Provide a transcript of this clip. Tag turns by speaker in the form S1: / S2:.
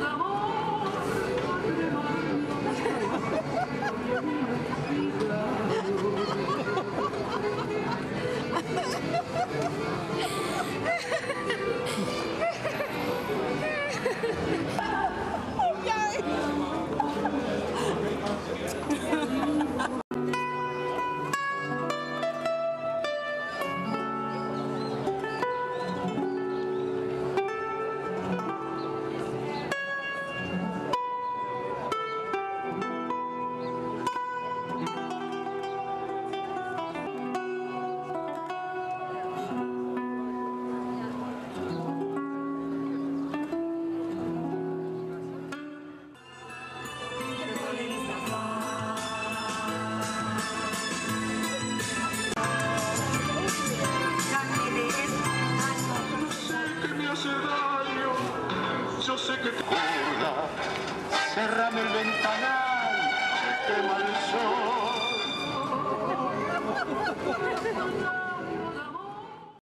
S1: 然后。yo sé que te... Cerrame el ventanal.